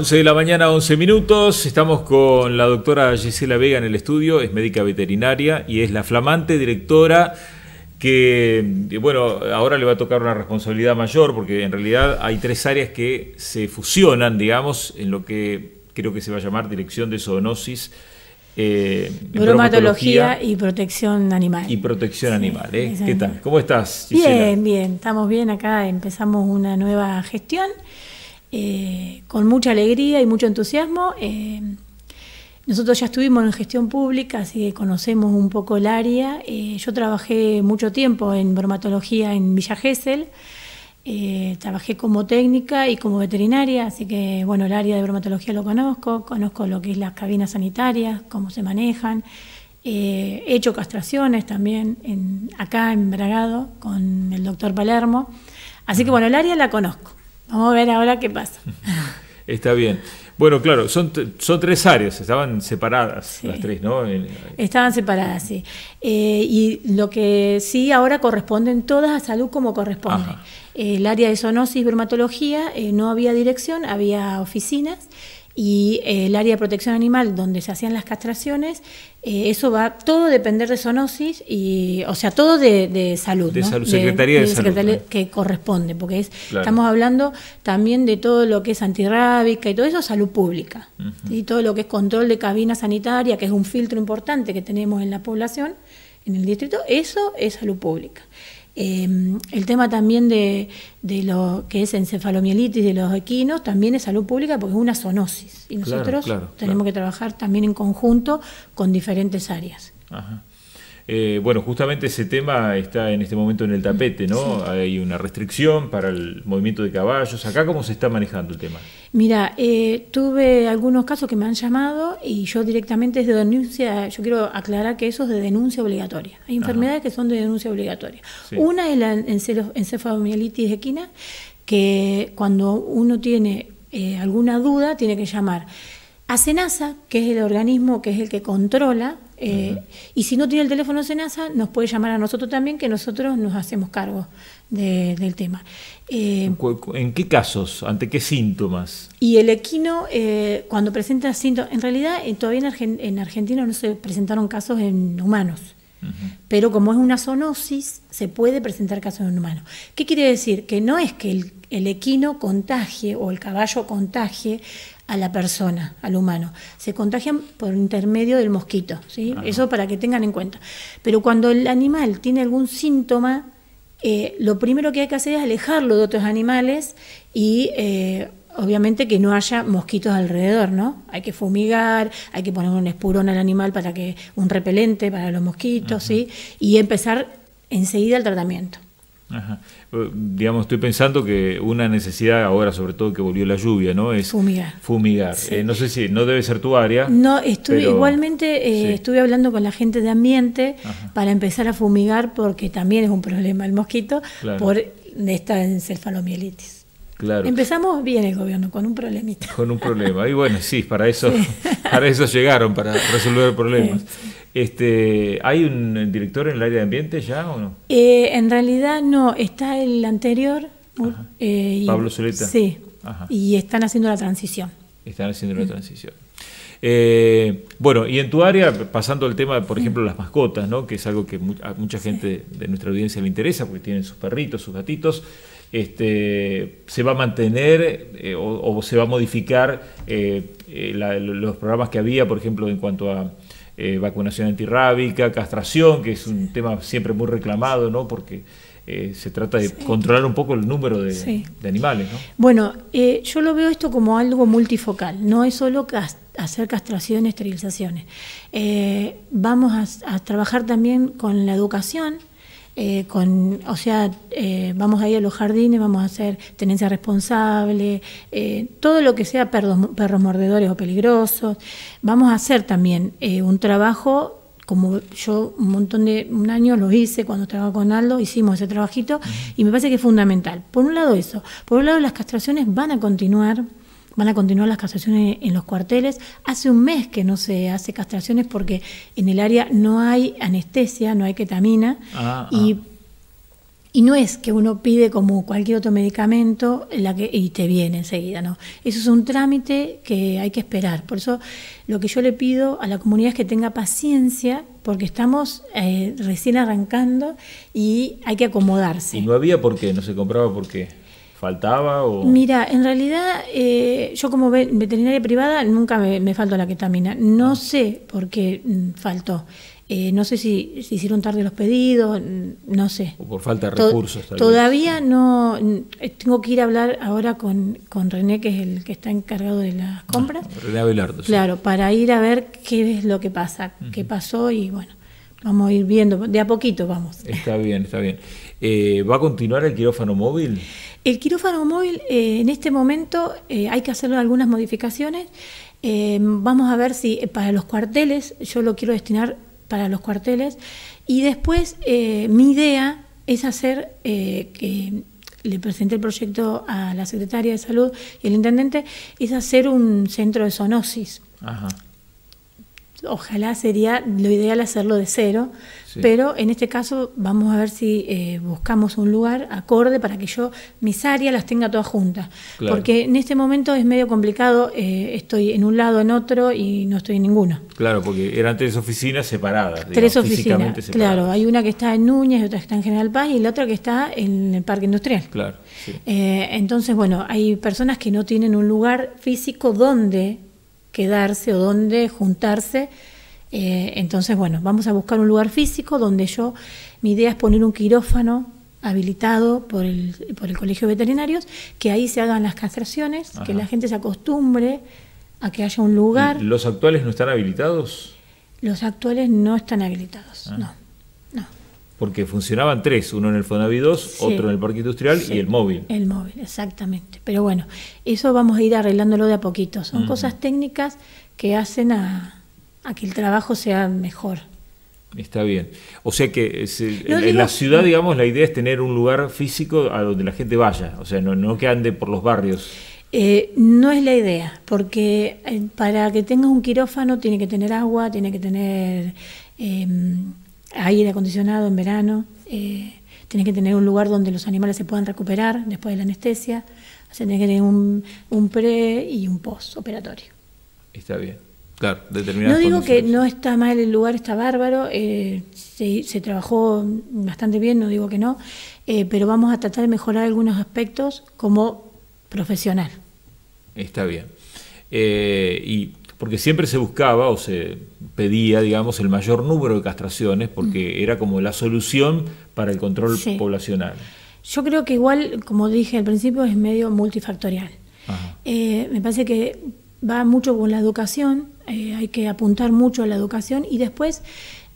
11 de la mañana, 11 minutos. Estamos con la doctora Gisela Vega en el estudio, es médica veterinaria y es la flamante directora que, bueno, ahora le va a tocar una responsabilidad mayor porque en realidad hay tres áreas que se fusionan, digamos, en lo que creo que se va a llamar dirección de zoonosis. Eh, bromatología, y protección animal. Y protección animal, ¿eh? ¿Qué tal? ¿Cómo estás? Gisela? Bien, bien, estamos bien acá, empezamos una nueva gestión eh, con mucha alegría y mucho entusiasmo. Eh, nosotros ya estuvimos en gestión pública, así que conocemos un poco el área. Eh, yo trabajé mucho tiempo en bromatología en Villa Gesell. trabajé como técnica y como veterinaria, así que bueno, el área de bromatología lo conozco, conozco lo que es las cabinas sanitarias, cómo se manejan. he hecho castraciones también en, acá en Bragado con el doctor Palermo. Así que bueno, el área la conozco. Vamos a ver ahora qué pasa. Está bien. Bueno, claro, son, son tres áreas, estaban separadas las tres, ¿no? Estaban separadas, sí. Eh, y lo que sí ahora corresponden todas a salud como corresponde. el área de zoonosis y bromatología eh, no había dirección, había oficinas y eh, el área de protección animal donde se hacían las castraciones, eh, eso va todo a depender de zoonosis, y, o sea, todo de, salud. De salud, Secretaría de, Salud. Que corresponde, porque es, estamos hablando también de todo lo que es antirrábica y todo eso, salud pública. Y todo lo que es control de cabina sanitaria, que es un filtro importante que tenemos en la población, en el distrito, eso es salud pública. Em, el tema también de, lo que es encefalomielitis de los equinos también es salud pública porque es una zoonosis. Y nosotros tenemos que trabajar también en conjunto con diferentes áreas. Eh, bueno, justamente ese tema está en este momento en el tapete, ¿no? Hay una restricción para el movimiento de caballos. ¿Acá cómo se está manejando el tema? Mira, eh, tuve algunos casos que me han llamado y yo directamente es de denuncia, yo quiero aclarar que eso es de denuncia obligatoria. Hay enfermedades que son de denuncia obligatoria. Una es la encefalomielitis equina, que cuando uno tiene eh, alguna duda tiene que llamar a SENASA, que es el organismo que es el que controla eh, y si no tiene el teléfono Senasa, nos puede llamar a nosotros también, que nosotros nos hacemos cargo del tema. Eh, ¿En qué casos? ¿Ante qué síntomas? Y el equino, eh, cuando presenta síntomas, en realidad todavía en, Argentina no se presentaron casos en humanos. Pero como es una zoonosis, se puede presentar casos en humanos. ¿Qué quiere decir? Que no es que el, el equino contagie o el caballo contagie a la persona, al humano. Se contagian por intermedio del mosquito, ¿sí? Eso para que tengan en cuenta. Pero cuando el animal tiene algún síntoma, eh, lo primero que hay que hacer es alejarlo de otros animales y eh, obviamente que no haya mosquitos alrededor, ¿no? Hay que fumigar, hay que poner un espurón al animal para que un repelente para los mosquitos, ¿sí? Y empezar enseguida el tratamiento. Ajá. Eh, digamos, estoy pensando que una necesidad ahora, sobre todo que volvió la lluvia, ¿no? Es fumigar. Fumigar. Eh, no sé si no debe ser tu área. No, estuve, igualmente eh, estuve hablando con la gente de ambiente para empezar a fumigar porque también es un problema el mosquito por esta encefalomielitis. Claro. Empezamos bien el gobierno, con un problemita. Con un problema. Y bueno, sí, para eso, para eso llegaron, para resolver problemas. Este, ¿Hay un director en el área de ambiente ya o no? Eh, en realidad no, está el anterior. Eh, Pablo Soleta. Sí, y están haciendo la transición. Están haciendo la transición. Eh, bueno, y en tu área, pasando al tema, por ejemplo, las mascotas, ¿no? que es algo que a mucha gente de nuestra audiencia le interesa, porque tienen sus perritos, sus gatitos este, se va a mantener eh, o, se va a modificar eh, eh, los programas que había, por ejemplo, en cuanto a vacunación antirrábica, castración, que es un tema siempre muy reclamado, ¿no? porque se trata de controlar un poco el número de, animales. ¿no? Bueno, yo lo veo esto como algo multifocal, no es solo hacer castraciones, esterilizaciones. vamos a, a trabajar también con la educación eh, con, o sea, eh, vamos a ir a los jardines, vamos a hacer tenencia responsable, eh, todo lo que sea perros, perros mordedores o peligrosos. Vamos a hacer también un trabajo como yo un montón de un año lo hice cuando estaba con Aldo, hicimos ese trabajito y me parece que es fundamental. Por un lado eso, por un lado las castraciones van a continuar, van a continuar las castraciones en los cuarteles. Hace un mes que no se hace castraciones porque en el área no hay anestesia, no hay ketamina. Ah, y, Y no es que uno pide como cualquier otro medicamento la que, y te viene enseguida, no. Eso es un trámite que hay que esperar. Por eso lo que yo le pido a la comunidad es que tenga paciencia, porque estamos eh, recién arrancando y hay que acomodarse. ¿Y no había por qué? ¿No se compraba por qué? ¿Faltaba? O... Mira, en realidad eh, yo como veterinaria privada nunca me, me faltó la ketamina. No ah. sé por qué mm, faltó. Eh, no sé si, si, hicieron tarde los pedidos, no sé. O por falta de recursos. todavía no. Eh, tengo que ir a hablar ahora con, con, René, que es el que está encargado de las compras. Ah, René Abelardo. Claro, para ir a ver qué es lo que pasa, qué pasó y bueno, vamos a ir viendo. De a poquito vamos. Está bien, está bien. Eh, ¿Va a continuar el quirófano móvil? El quirófano móvil, en este momento hay que hacerle algunas modificaciones. vamos a ver si para los cuarteles yo lo quiero destinar para los cuarteles. Y después eh, mi idea es hacer, eh, que le presenté el proyecto a la secretaria de salud y el intendente, es hacer un centro de zoonosis. Ajá ojalá sería lo ideal hacerlo de cero, pero en este caso vamos a ver si eh, buscamos un lugar acorde para que yo mis áreas las tenga todas juntas, porque en este momento es medio complicado, eh, estoy en un lado, en otro y no estoy en ninguno. Claro, porque eran tres oficinas separadas. tres oficinas, claro, hay una que está en Núñez, otra que está en General Paz y la otra que está en el Parque Industrial. Claro. Eh, entonces, bueno, hay personas que no tienen un lugar físico donde quedarse o dónde juntarse. Eh, entonces, bueno, vamos a buscar un lugar físico donde yo, mi idea es poner un quirófano habilitado por el, por el Colegio de Veterinarios, que ahí se hagan las castraciones, que la gente se acostumbre a que haya un lugar. ¿Los actuales no están habilitados? Los actuales no están habilitados, ah. no, no. Porque funcionaban tres, uno en el Fonavi 2, otro en el Parque Industrial y el móvil. El móvil, exactamente. Pero bueno, eso vamos a ir arreglándolo de a poquito. Son cosas técnicas que hacen a, que el trabajo sea mejor. Está bien. O sea que en, la ciudad, digamos, la idea es tener un lugar físico a donde la gente vaya, o sea, no, no que ande por los barrios. Eh, no es la idea, porque eh, para que tengas un quirófano tiene que tener agua, tiene que tener em, aire acondicionado en verano, eh, tienes que tener un lugar donde los animales se puedan recuperar después de la anestesia, o sea, tienes que tener un, un pre y un post operatorio. Está bien. Claro, No digo que no está mal el lugar, está bárbaro, eh, se, trabajó bastante bien, no digo que no, eh, pero vamos a tratar de mejorar algunos aspectos como profesional. Está bien. Eh, y porque siempre se buscaba o se pedía, digamos, el mayor número de castraciones, porque mm. era como la solución para el control poblacional. Yo creo que igual, como dije al principio, es medio multifactorial. Eh, me parece que va mucho con la educación, eh, hay que apuntar mucho a la educación y después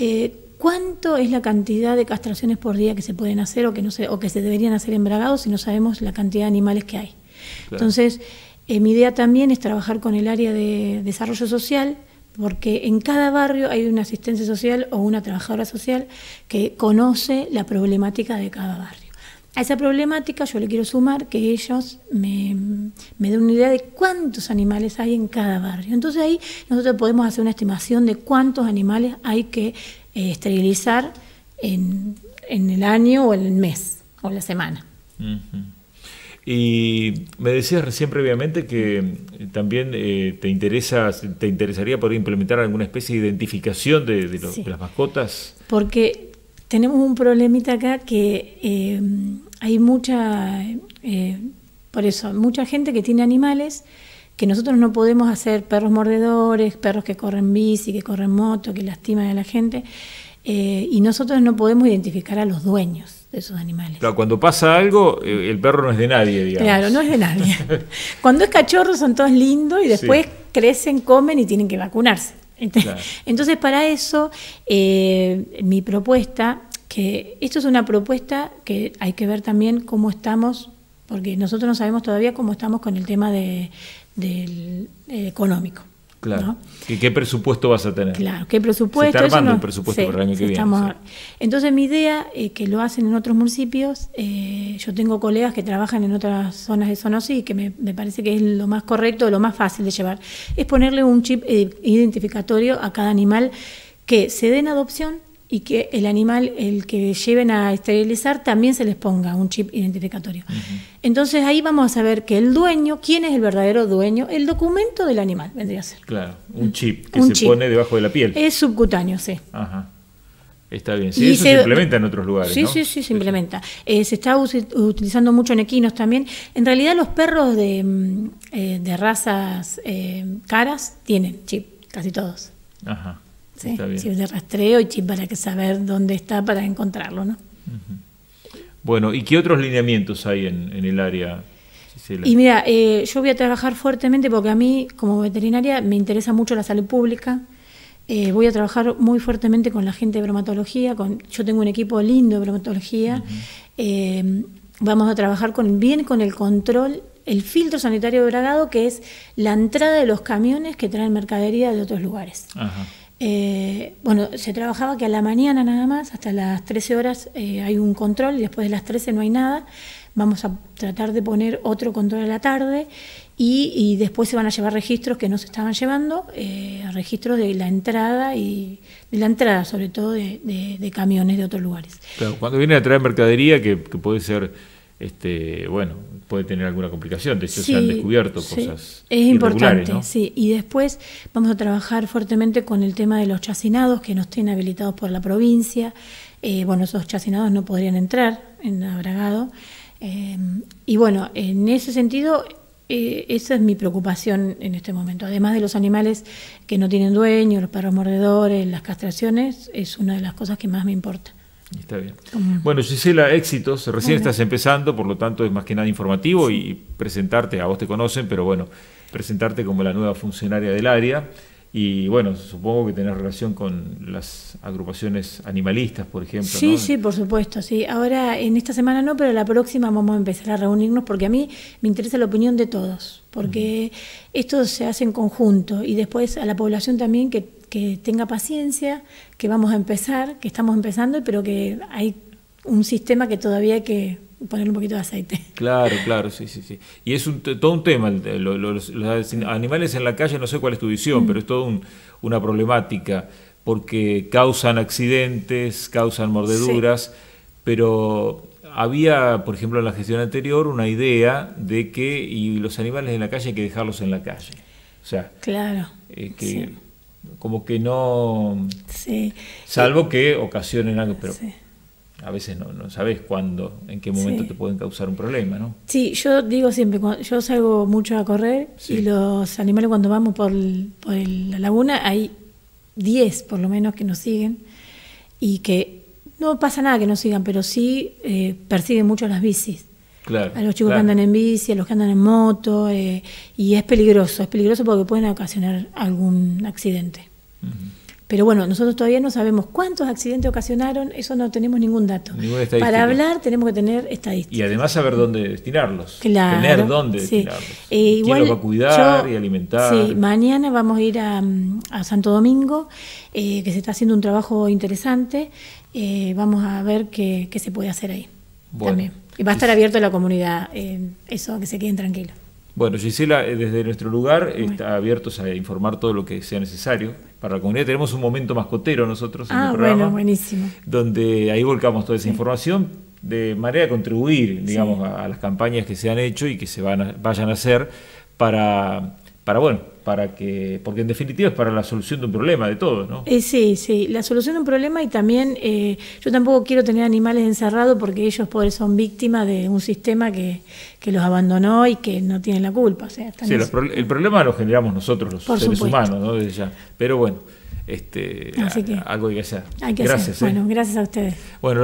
eh, cuánto es la cantidad de castraciones por día que se pueden hacer o que no se, o que se deberían hacer en bragados si no sabemos la cantidad de animales que hay. Entonces, eh, mi idea también es trabajar con el área de desarrollo social, porque en cada barrio hay una asistencia social o una trabajadora social que conoce la problemática de cada barrio. A esa problemática yo le quiero sumar que ellos me, den una idea de cuántos animales hay en cada barrio. Entonces ahí nosotros podemos hacer una estimación de cuántos animales hay que eh, esterilizar en, el año o el mes o la semana. Y me decías recién previamente que eh, también eh, te interesa, te interesaría poder implementar alguna especie de identificación de, las mascotas. Porque tenemos un problemita acá que eh, hay mucha, por eso, mucha gente que tiene animales que nosotros no podemos hacer perros mordedores, perros que corren bici, que corren moto, que lastiman a la gente, y nosotros no podemos identificar a los dueños de esos animales. Claro, cuando pasa algo, eh, el perro no es de nadie, digamos. Claro, no es de nadie. cuando es cachorro son todos lindos y después crecen, comen y tienen que vacunarse. Entonces, para eso, eh, mi propuesta, que esto es una propuesta que hay que ver también cómo estamos, porque nosotros no sabemos todavía cómo estamos con el tema de, del eh, económico. Claro. ¿Qué, presupuesto vas a tener? Claro, ¿qué presupuesto? Se está armando el presupuesto para el año que viene. Entonces, mi idea, es que lo hacen en otros municipios, eh, yo tengo colegas que trabajan en otras zonas de zoonosis y que me, parece que es lo más correcto, lo más fácil de llevar, es ponerle un chip identificatorio a cada animal que se dé en adopción y que el animal, el que lleven a esterilizar, también se les ponga un chip identificatorio. Entonces ahí vamos a saber que el dueño, quién es el verdadero dueño, el documento del animal vendría a ser. Claro, un chip que se pone debajo de la piel. Es subcutáneo, sí. Ajá. Está bien. Sí, eso se, implementa en otros lugares. Sí, sí, sí, se implementa. Eh, se está utilizando mucho en equinos también. En realidad, los perros de, mm, eh, de razas eh, caras tienen chip, casi todos. Ajá. ¿Sí? Chip de rastreo y para que saber dónde está para encontrarlo, ¿no? Bueno, ¿y qué otros lineamientos hay en, el área? Y mira, eh, yo voy a trabajar fuertemente porque a mí, como veterinaria, me interesa mucho la salud pública. Eh, voy a trabajar muy fuertemente con la gente de bromatología. Con, yo tengo un equipo lindo de bromatología. Eh, vamos a trabajar con, bien con el control, el filtro sanitario de bragado, que es la entrada de los camiones que traen mercadería de otros lugares. Ajá. Eh, bueno, se trabajaba que a la mañana nada más, hasta las 13 horas eh, hay un control y después de las 13 no hay nada. Vamos a tratar de poner otro control a la tarde y, después se van a llevar registros que no se estaban llevando, eh, registros de la entrada y de la entrada sobre todo de, camiones de otros lugares. Claro, cuando viene a traer mercadería que, que puede ser este, bueno, puede tener alguna complicación, de hecho se han descubierto cosas. Es importante, sí. Y después vamos a trabajar fuertemente con el tema de los chacinados que no estén habilitados por la provincia. Eh, bueno, esos chacinados no podrían entrar en Abragado. Eh, y bueno, en ese sentido, eh, esa es mi preocupación en este momento. Además de los animales que no tienen dueño, los perros mordedores, las castraciones, es una de las cosas que más me importa. Está bien. Bueno, Gisela, éxitos. Recién estás empezando, por lo tanto es más que nada informativo y presentarte, a vos te conocen, pero bueno, presentarte como la nueva funcionaria del área. Y bueno, supongo que tenés relación con las agrupaciones animalistas, por ejemplo. Sí, sí, por supuesto, sí. Ahora, en esta semana no, pero la próxima vamos a empezar a reunirnos porque a mí me interesa la opinión de todos, porque esto se hace en conjunto y después a la población también que que tenga paciencia, que vamos a empezar, que estamos empezando, pero que hay un sistema que todavía hay que poner un poquito de aceite. Claro, claro, sí, sí, sí. Y es un, todo un tema, los, animales en la calle, no sé cuál es tu visión, mm. pero es todo una problemática, porque causan accidentes, causan mordeduras, pero había, por ejemplo, en la gestión anterior, una idea de que y los animales en la calle hay que dejarlos en la calle. O sea, claro, eh, que como que no... Sí. Salvo que ocasionen algo, pero a veces no, no sabes cuándo, en qué momento te pueden causar un problema, ¿no? Sí, yo digo siempre, yo salgo mucho a correr y los animales cuando vamos por, por la laguna hay 10 por lo menos que nos siguen y que no pasa nada que nos sigan, pero sí eh, persiguen mucho las bicis a los chicos que andan en bici, a los que andan en moto, eh, y es peligroso, es peligroso porque pueden ocasionar algún accidente. Pero bueno, nosotros todavía no sabemos cuántos accidentes ocasionaron, eso no tenemos ningún dato. Para hablar tenemos que tener estadísticas. Y además saber dónde destinarlos. Tener dónde destinarlos. Eh, ¿Quién los va a cuidar y alimentar? Sí, mañana vamos a ir a, Santo Domingo, eh, que se está haciendo un trabajo interesante. vamos a ver qué, qué se puede hacer ahí. También. Y va a estar abierto a la comunidad, eh, eso, que se queden tranquilos. Bueno, Gisela, eh, desde nuestro lugar está abiertos a informar todo lo que sea necesario para la comunidad. Tenemos un momento mascotero nosotros en ah, el programa. Bueno, buenísimo. Donde ahí volcamos toda esa información de manera de contribuir, digamos, a, las campañas que se han hecho y que se van vayan a hacer para, para bueno, para que, porque en definitiva es para la solución de un problema de todos, ¿no? Eh, sí, sí, la solución de un problema y también eh, yo tampoco quiero tener animales encerrados porque ellos pobres son víctimas de un sistema que, los abandonó y que no tienen la culpa. sí, el problema lo generamos nosotros los seres humanos, ¿no? Desde ya. Pero bueno, este, algo hay que hacer. Hay que gracias. Hacer. ¿eh? Bueno, gracias a ustedes. Bueno,